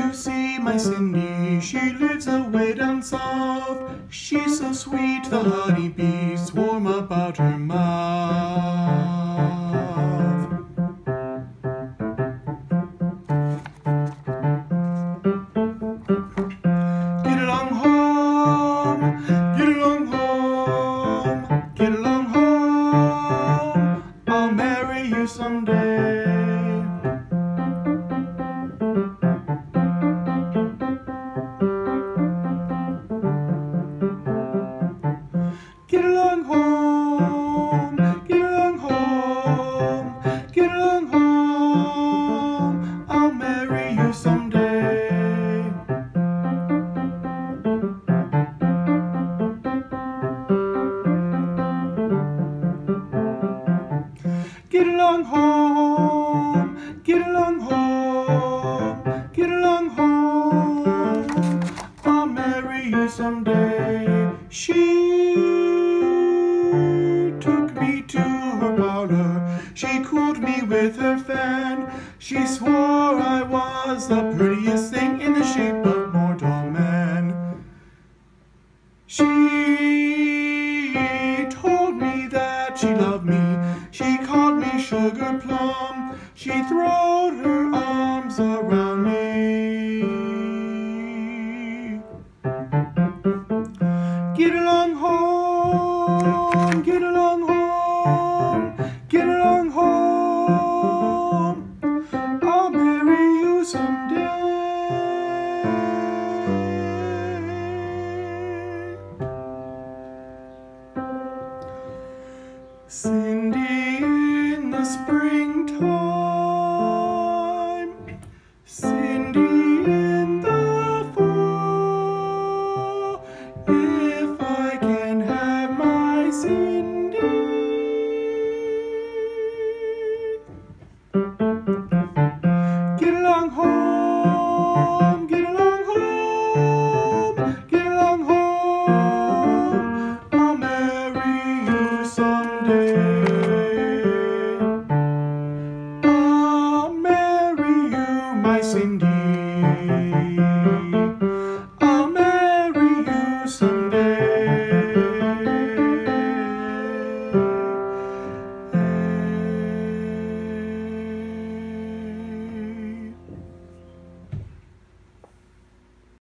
to see my Cindy. She lives away down south. She's so sweet, the honeybees swarm about her mouth. You someday. Get along home, get along home, get along home. I'll marry you someday. She took me to her parlor. She cooled me with her fan. She swore I was the prettiest thing in the shape of mortal man. She told me that she loved me. She called me sugar plum. She throwed her arms around me. Get along home, get along home. Cindy in the springtime, Cindy in the fall. If I can have my Cindy, get along home. yes.